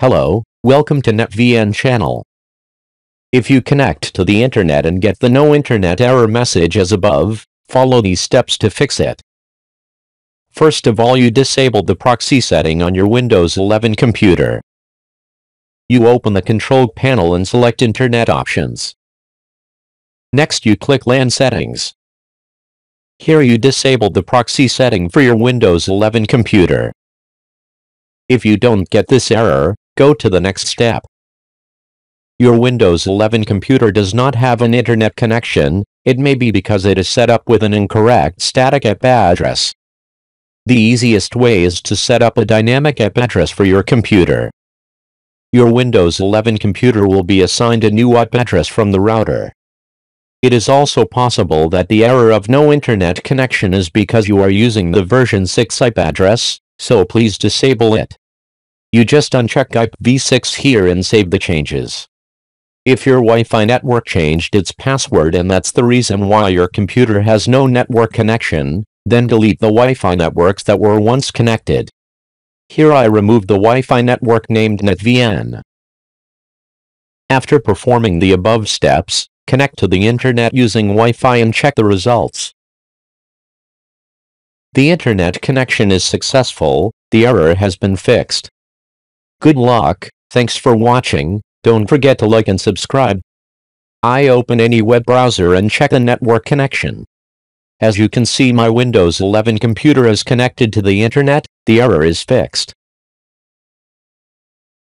Hello, welcome to NetVN channel. If you connect to the internet and get the no internet error message as above, follow these steps to fix it. First of all you disable the proxy setting on your Windows 11 computer. You open the control panel and select Internet Options. Next you click LAN Settings. Here you disable the proxy setting for your Windows 11 computer. If you don't get this error, Go to the next step. Your Windows 11 computer does not have an internet connection, it may be because it is set up with an incorrect static IP address. The easiest way is to set up a dynamic IP address for your computer. Your Windows 11 computer will be assigned a new IP address from the router. It is also possible that the error of no internet connection is because you are using the version 6 IP address, so please disable it. You just uncheck IPv6 here and save the changes. If your Wi-Fi network changed its password and that's the reason why your computer has no network connection, then delete the Wi-Fi networks that were once connected. Here I removed the Wi-Fi network named NetVN. After performing the above steps, connect to the internet using Wi-Fi and check the results. The internet connection is successful, the error has been fixed. Good luck, thanks for watching, don't forget to like and subscribe. I open any web browser and check the network connection. As you can see my Windows 11 computer is connected to the internet, the error is fixed.